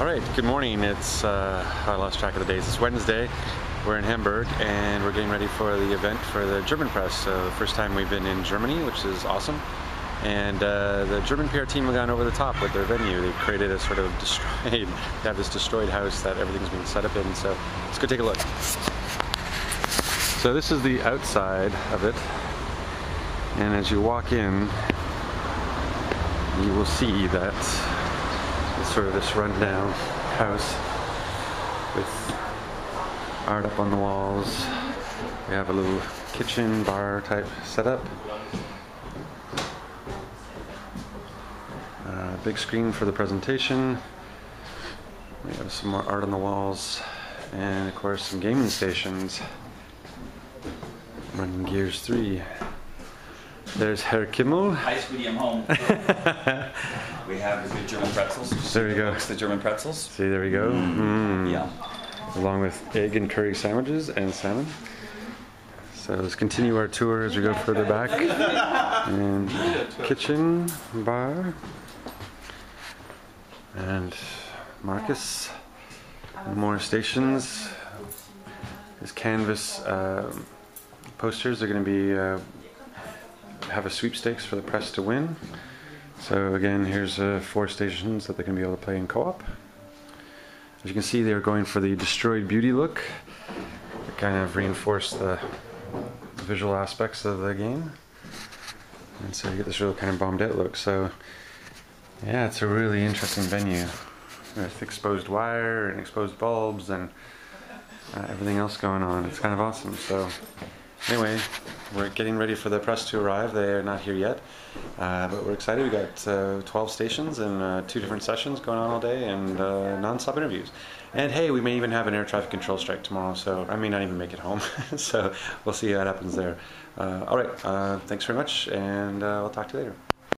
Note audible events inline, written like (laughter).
All right, good morning. It's, uh, I lost track of the days. It's Wednesday. We're in Hamburg and we're getting ready for the event for the German press. So the first time we've been in Germany, which is awesome. And uh, the German PR team have gone over the top with their venue. They've created a sort of destroyed, (laughs) they have this destroyed house that everything's being set up in. So let's go take a look. So this is the outside of it. And as you walk in, you will see that sort of this rundown house with art up on the walls. We have a little kitchen bar type setup. Uh, big screen for the presentation. We have some more art on the walls, and of course some gaming stations. Running Gears 3. There's Herr Kimmel. Hi, sweetie, I'm home. (laughs) we have the good German pretzels. There we go. The German pretzels. See, there we go. Mm. Yeah. Along with egg and curry sandwiches and salmon. So let's continue our tour as we go further back. And kitchen, bar. And Marcus. More stations. His canvas uh, posters are going to be uh, have a sweepstakes for the press to win. So again, here's uh, four stations that they're to be able to play in co-op. As you can see, they're going for the destroyed beauty look. To kind of reinforce the visual aspects of the game. And so you get this real kind of bombed out look. So yeah, it's a really interesting venue with exposed wire and exposed bulbs and uh, everything else going on. It's kind of awesome. So anyway, we're getting ready for the press to arrive. They are not here yet, uh, but we're excited. We got uh, 12 stations and uh, two different sessions going on all day and uh, non-stop interviews. And hey, we may even have an air traffic control strike tomorrow, so I may not even make it home. (laughs) so we'll see how that happens there. Uh, all right, uh, thanks very much, and I'll talk to you later.